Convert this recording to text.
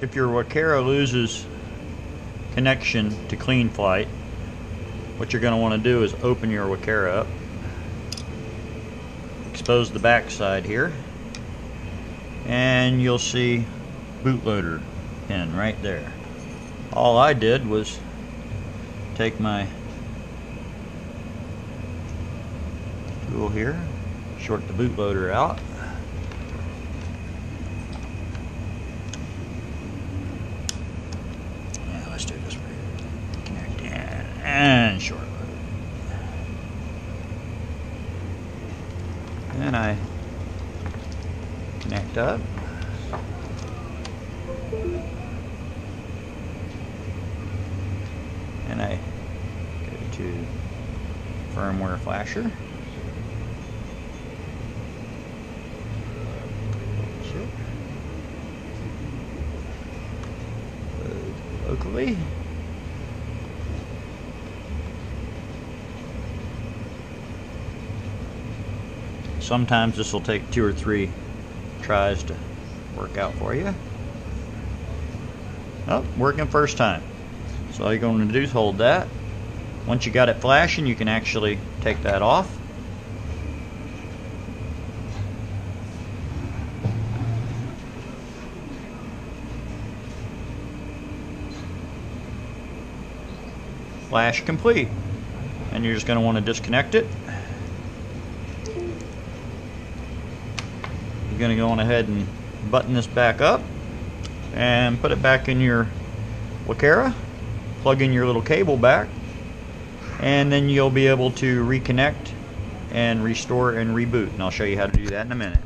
if your Walkera loses connection to CleanFlight, what you're going to want to do is open your Walkera up, expose the back side here, and you'll see bootloader pin right there. All I did was take my tool here, short the bootloader out, Yeah, let's do it this way. Connect in and short. Then I connect up. And I go to firmware flasher. Locally. Sometimes this will take two or three tries to work out for you. Oh, working first time. So all you're going to do is hold that. Once you got it flashing, you can actually take that off. Flash complete. And you're just going to want to disconnect it. Going to go on ahead and button this back up and put it back in your Walkera. Plug in your little cable back and then you'll be able to reconnect and restore and reboot and I'll show you how to do that in a minute.